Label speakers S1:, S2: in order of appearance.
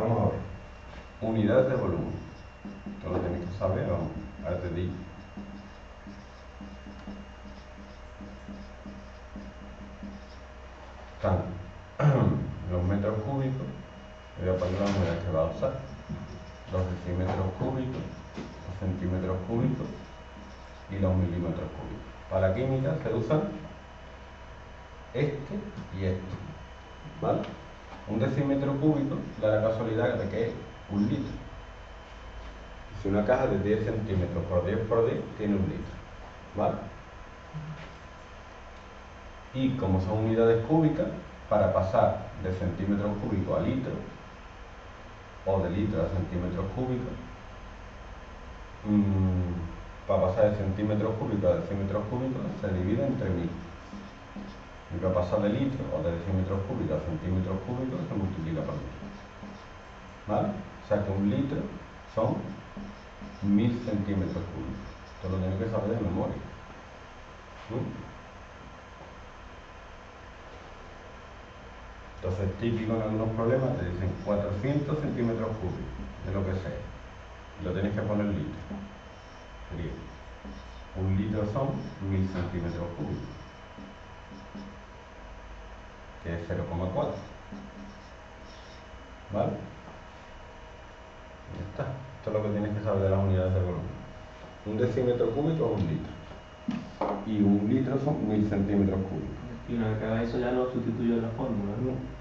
S1: Vamos a ver. Unidades de volumen. Esto lo tenéis que saber, vamos, a te. Están los metros cúbicos, voy a poner la unidad que va a usar, los decímetros cúbicos, los centímetros cúbicos y los milímetros cúbicos. Para química se usan este y este. ¿Vale? Un decímetro cúbico da la casualidad de que es un litro. Si una caja de 10 centímetros por 10 por 10 tiene un litro. ¿Vale? Y como son unidades cúbicas, para pasar de centímetros cúbicos a litro, o de litro a centímetros cúbicos, mmm, para pasar de centímetros cúbicos a decímetros cúbicos se divide entre mil. Para pasar de litro o de decímetros cúbicos a centímetros cúbicos se multiplica por mil. ¿Vale? O sea que un litro son mil centímetros cúbicos. Esto lo tenéis que saber de memoria. Entonces, típico en algunos problemas te dicen 400 centímetros cúbicos, de lo que sea. Y lo tenéis que poner litro. Un litro son mil centímetros cúbicos que es 0,4. ¿Vale? Ya está. Esto es lo que tienes que saber de las unidades de volumen. Un decímetro cúbico es un litro. Y un litro son mil centímetros cúbicos.
S2: Y una vez que haga eso ya lo sustituyo en la fórmula, ¿no?